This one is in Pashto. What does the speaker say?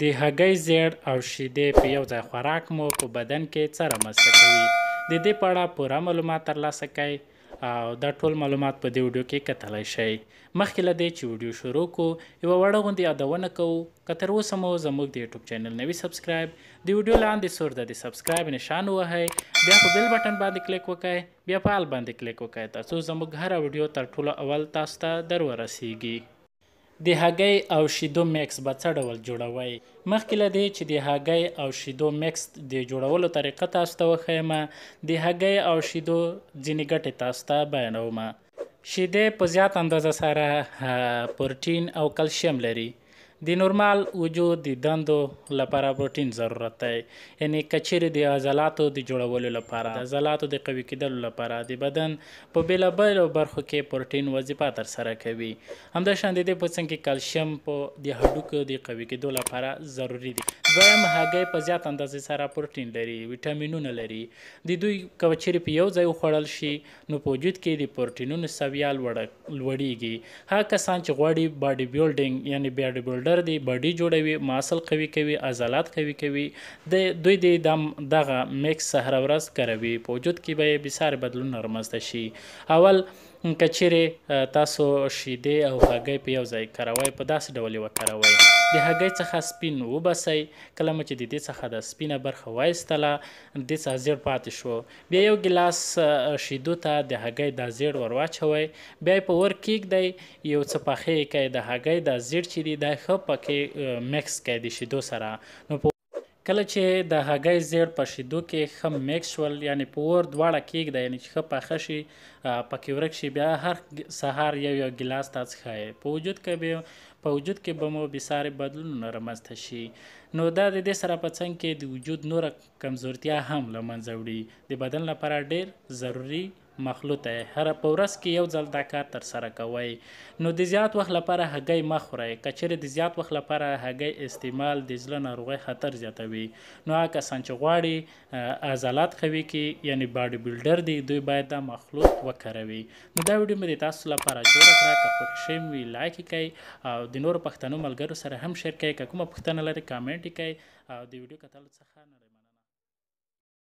د هګۍ زېړ او شیدې په یو ځای خوراک مو په بدن کې څه رامنځته کوي؟ د دې په اړه پوره معلومات ترلاسه کړئ او دا ټول معلومات په دې وډیو کې کتلی شئ. مخکې له دې چې وډیو شروع کړو، یوه وړه غوندې یادونه کوو، که تر اوسه مو زموږ د یوټیوب چینل نه وي سبسکرایب، د وډیو لاندې سور د د سبسکرایب نشان ووهئ، بیا په بېل بټن باندې کلیک وکړئ، بیا په ال باندې کلیک وکړئ، ترڅو زموږ هره وډیو تر ټولو اول تاسو ته درورسېږي. د هګۍ او شیدو مېکس به څه ډول جوړوئ؟ مخکې له دې چې د هګۍ او شیدو مېکس د جوړولو طریقه تاسو ته وښیم، د هګۍ او شیدو ځینې ګټې تاسو ته بیانوم. شیدې په زیاته اندازه سره پروټین او کلسیم لري. د نورمال وجود د دندو لپاره پروټین ضرورت دی. یعنې که چېرې د عضلاتو د جوړولو لپاره، د عضلاتو د قوي کېدلو لپاره، د بدن په بېلا بېلو برخو کې پروټین وظیفه تر سره کوي. همدا شان د دې په څنګ کې کلشیم په د هډوکو د قوي کېدو لپاره ضروري دی. دویم، هګۍ په زیات اندازې سره پروټین لري، ویټامینونه لري. د دوی که چېرې په یو ځای وخوړل شي، نو په وجود کې د پروټینونو سویه لوړه لوړېږي. هغه کسان چې غواړي باډي بیولډینګ یعنې بیاډي بیولډر دي، باډي جوړوي، ماسل قوي کوي، عضلات قوي کوي، د دوی دې دا دغه میکس هره ورځ کروي په وجود کې به یې بې سارې بدلونونه رامنځته شي. اول که چیرې تاسو شیدې او هګۍ په یو ځای کروئ په داسې ډول یې وکروئ، د هګۍ څخه سپین وباسئ، کله مو چې د دې څخه دا سپینه برخه وایستله، دې څخه زیړ پاتې شو، بیا یو ګیلاس شیدو ته د هګۍ دا زیړ ور واچوئ، بیا یې په اور کیږدئ، یو څه پخې یې کړئ، د هګۍ دا زیړ چې دي دا یې ښه پکې میکس کړئ د شیدو سره نو په. کله چې د هګۍ زیړ په شیدو کې ښه میکس شول یعنې په اور دواړه کیږدئ یعنې چې ښه پخه شي پکې ورک شي بیا هر سهار یو یو ګیلاس دا څښئ په وجود که به په وجود کې به مو بې سارې بدلونونه رامنځته شي نو دا د دې سره په څنګ کې د وجود نوره کمزورتیا هم له منځه وړي د بدن لپاره ډیر ضروري مخلوط دی هر په ورځ کې یو ځل دا کار تر سره کوئ نو د زیات وخت لپاره هګۍ مه خورئ که چیرې د زیات وخت لپاره هګۍ استعمال د زړه ناروغۍ خطر زیاتوي نو هغه کسان چې غواړي عضلات قوي کړي یعنی باډي بلډر دي دوی باید دا مخلوط وکاروي نو دا ویډیو مې د تاسو لپاره جوړه کړه که خوښ شوی مو وي لایک یې کړئ او د نورو پښتنو ملګرو سره هم شیر کړئ که کومه پوښتنه لرئ کامنټ یې کړئ او د ویډیو کتلو څخه نړۍ